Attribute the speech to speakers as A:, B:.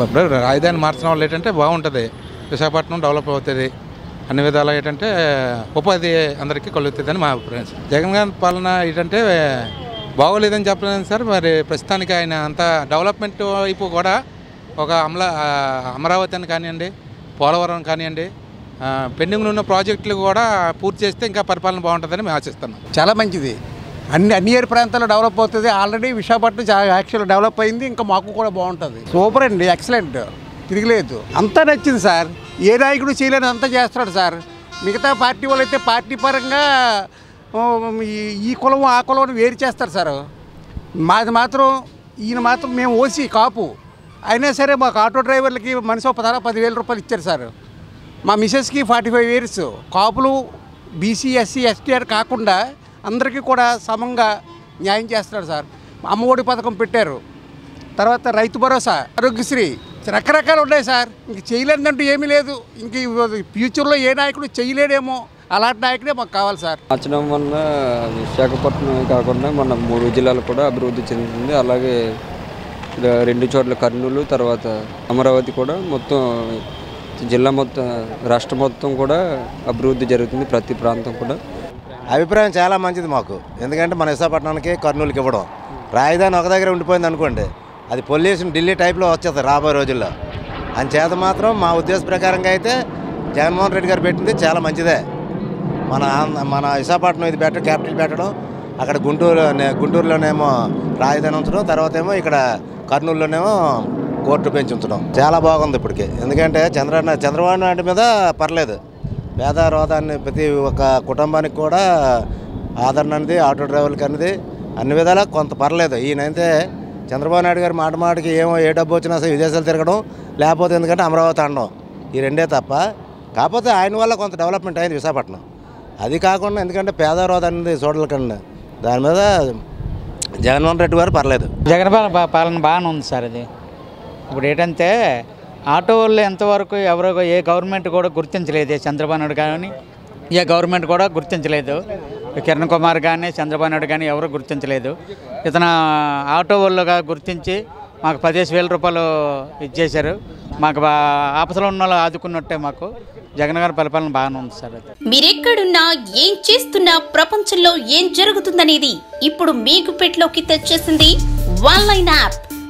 A: రాజధాని మార్చడం వల్ల ఏంటంటే బాగుంటుంది. విశాఖపట్నం డెవలప్ అవుతుంది. అన్ని విధాలు ఏంటంటే ఉపాధి అందరికీ కలుగుతుందని మా అభిప్రాయం సార్. జగన్ గారి పాలన ఏంటంటే బాగోలేదని చెప్పలేదు సార్. మరి ప్రస్తుతానికి ఆయన అంత డెవలప్మెంట్ వైపు కూడా ఒక అమల అమరావతి అని కానివ్వండి పోలవరం కానివ్వండి పెండింగ్లో ఉన్న ప్రాజెక్టులు కూడా పూర్తి చేస్తే ఇంకా పరిపాలన బాగుంటుందని మేము ఆశిస్తున్నాం.
B: చాలా మంచిది. అన్ని అన్ని ఏరు ప్రాంతాల్లో డెవలప్ అవుతుంది. ఆల్రెడీ విశాఖపట్నం యాక్చువల్గా డెవలప్ అయింది. ఇంకా మాకు కూడా బాగుంటుంది. సూపర్ అండి ఎక్సలెంట్. తిరిగిలేదు. అంతా నచ్చింది సార్. ఏ నాయకుడు చేయలేని అంతా చేస్తున్నాడు సార్. మిగతా పార్టీ వాళ్ళు అయితే పార్టీ పరంగా ఈ- ఈ కులం ఆ కులం వేరు చేస్తారు సార్. మాది మాత్రం ఈయన మాత్రం మేము ఓసి కాపు. అయినా సరే మాకు ఆటో డ్రైవర్లకి మనిషి ఒక ధర పదివేల రూపాయలు ఇచ్చారు సార్. మా మిసెస్కి ఫార్టీ ఫైవ్ ఇయర్స్. కాపులు బీసీ ఎస్సీ ఎస్టీఆర్ కాకుండా అందరికీ కూడా సమంగా న్యాయం చేస్తున్నాడు సార్. అమ్మఒడి పథకం పెట్టారు. తర్వాత రైతు భరోసా ఆరోగ్యశ్రీ రకరకాలు ఉన్నాయి సార్. ఇంక చేయలేదంటూ ఏమీ లేదు. ఇంక ఫ్యూచర్లో ఏ నాయకుడు చేయలేడేమో అలాంటి నాయకుడే మాకు కావాలి సార్.
C: మార్చడం వల్ల విశాఖపట్నం కాకుండా మన మూడు జిల్లాలు కూడా అభివృద్ధి చెందుతుంది. అలాగే రెండు చోట్ల కర్నూలు తర్వాత అమరావతి కూడా మొత్తం జిల్లా మొత్తం రాష్ట్రం మొత్తం కూడా అభివృద్ధి జరుగుతుంది ప్రతి ప్రాంతం కూడా.
D: అభిప్రాయం చాలా మంచిది మాకు. ఎందుకంటే మన విశాఖపట్నానికి కర్నూలుకి ఇవ్వడం. రాజధాని ఒక దగ్గర ఉండిపోయింది అనుకోండి అది పొల్యూషన్ ఢిల్లీ టైప్లో వచ్చేది రాబోయే రోజుల్లో. అంచేత మాత్రం మా ఉద్దేశ ప్రకారంగా అయితే జగన్మోహన్ రెడ్డి గారు పెట్టింది చాలా మంచిదే. మన ఆంధ్ర- మన విశాఖపట్నం ఇది పెట్ట క్యాపిటల్ పెట్టడం అక్కడ గుంటూరు గుంటూరులోనేమో రాజధాని ఉంచడం తర్వాత ఏమో ఇక్కడ కర్నూలులోనేమో కోర్టు పెంచి ఉంచడం చాలా బాగుంది ఇప్పటికి. ఎందుకంటే చంద్ర చంద్రబాబు నాయుడు మీద పర్లేదు. పేదరోధాన్ని ప్రతి ఒక్క కుటుంబానికి కూడా ఆదరణ అనేది ఆటో డ్రైవర్లకి అనేది అన్ని విధాలా కొంత పర్లేదు. ఈయనైతే చంద్రబాబు నాయుడు గారు మాట మాటకి ఏమో ఏ డబ్బు వచ్చినా సరే విదేశాలు తిరగడం లేకపోతే ఎందుకంటే అమరావతి అనడం ఈ రెండే తప్ప. కాకపోతే ఆయన వల్ల కొంత డెవలప్మెంట్ అయింది విశాఖపట్నం. అది కాకుండా ఎందుకంటే పేద అనేది చూడలేకండి దాని మీద జగన్మోహన్ రెడ్డి గారు పర్లేదు.
E: జగన్ పాలన పాలన బాగానే ఉంది సార్ ఇది. ఇప్పుడు ఏంటంటే ఆటో వాళ్ళు ఎంతవరకు ఎవరో ఏ గవర్నమెంట్ కూడా గుర్తించలేదు చంద్రబాబు నాయుడు కానీ ఏ గవర్నమెంట్ కూడా గుర్తించలేదు. కిరణ్ కుమార్ కానీ చంద్రబాబు నాయుడు కానీ ఎవరు గుర్తించలేదు. ఇతను ఆటో వాళ్ళుగా గుర్తించి మాకు పదిహేను వేల రూపాయలు ఇచ్చేశారు. మాకు బా ఆపదలో ఉన్న వాళ్ళు ఆదుకున్నట్టే మాకు. జగన్ గారి పరిపాలన బాగానే ఉంది సార్
F: మీరెక్కడున్నా ఏం చేస్తున్నా ప్రపంచంలో ఏం జరుగుతుందనేది ఇప్పుడు మీకు పెట్లోకి తెచ్చేసింది one line app.